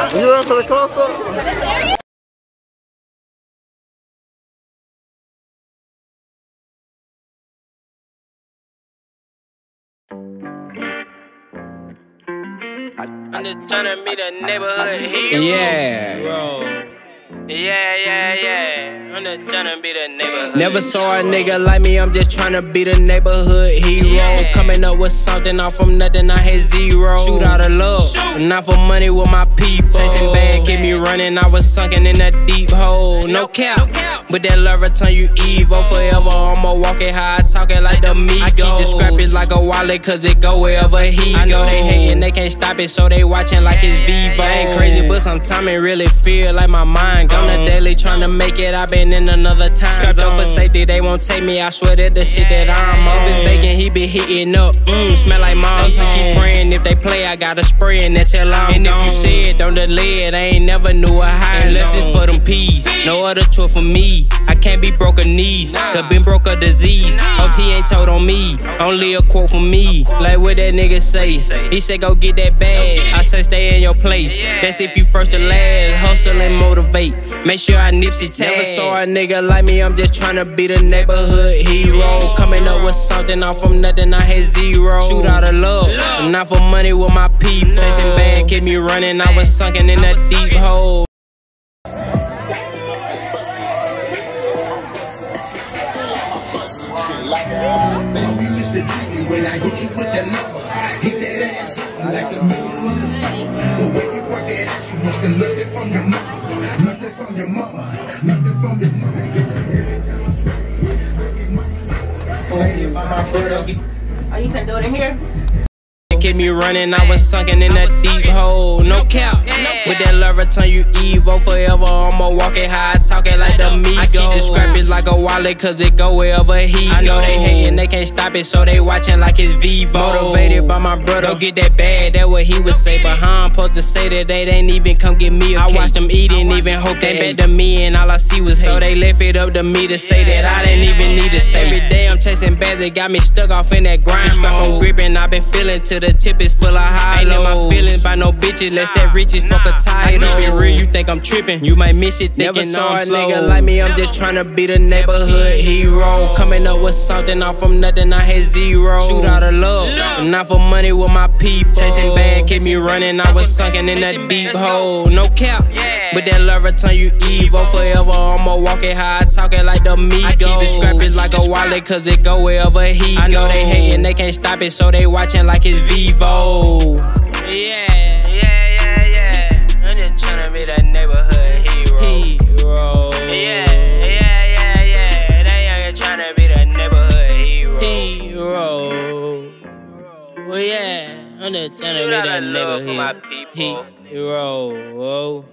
You ready for the close up? I'm just tryna meet a neighborhood hero. Yeah. Yeah, yeah, yeah. Never saw a nigga like me, I'm just tryna be the neighborhood hero. Yeah. Coming up with something off from nothing, I had zero. Shoot out of love, not for money with my people. Chasing bad, keep me running, I was sunken in a deep hole. No cap, but that love return you evil forever. I'ma walk it high, talk it like the Migos. I keep the scrappy like a wallet, cause it go wherever he I know they hating, they can't stop it, so they watching like it's Vivo. I ain't crazy, but sometimes it really feel like my mind gone. On the uh-huh. daily tryna make it, I been in another time. Up for safety, they won't take me. I swear that the shit that I'm on. If it's bacon, he be hitting up. Mmm, smell like mom. So keep praying if they play, I got a spray and that tell I'm And if you see it, don't delay it. I ain't never knew a high unless it's for them peas. No other choice for me. I can't be broke knees, cause been broke a disease. Hope he ain't told on me. Only a quote from me. Like what that nigga say. He said go get that bag. I say stay in your place. That's if you first or last. Hustle and motivate. Make sure I Nipsey tag. Never saw a nigga like me, I'm just tryna be the neighborhood hero. Coming up with something off from nothing, I had zero. Shoot out of love, not for money with my people. Chasing bad, keep me running, I was sunken in a deep hole. Baby, used to treat me when I hit you with that number. Hit that ass like the middle of the summer. The you work it must have learned it from your. Learned it from your mama. Learned it from your mama. Oh, you do it in here? Keep me running, I was sunken in a deep hole. No cap. With that love return you evil forever. I'ma walk it high, talk it like the Migos. I keep the scrappy like a wallet, cause it go wherever he go. I know they hating, they can't stop it, so they watching like it's Vivo. Motivated by my brother, don't get that bad, that what he would say. But how I'm supposed to say that they ain't even come get me a I watched them eat, didn't even hope they back to me, and all I see was hate. So they left it up to me to say that I didn't even need to stay. Every day I'm chasing bags that got me stuck off in that grind mode. I'm gripping, I've been feeling to the tip is full of high. Ain't in my feelings by no bitches, less that riches, fuck a title. I keep it real, you think I'm tripping, you might miss it, Never saw a nigga like me, I'm just tryna be the neighborhood hero. Coming up with something off from nothing, I had zero. Shoot out of love, not for money with my people. Chasing bad, keep me running, I was sunken in a deep hole. No cap, but that love return you evil forever. I'ma walk it high, talk it like the Migos. I keep the scrappers like a wallet, cause it go wherever he go. I know they hating, they can't stop it, so they watching like it's Vivo. Yeah. Yeah, yeah, yeah. I'm just tryna be that neighborhood hero. Hero. Yeah, yeah, yeah, yeah. That young tryna be that neighborhood hero. Hero. Well, yeah, I'm just trying to be that of love neighborhood people. hero.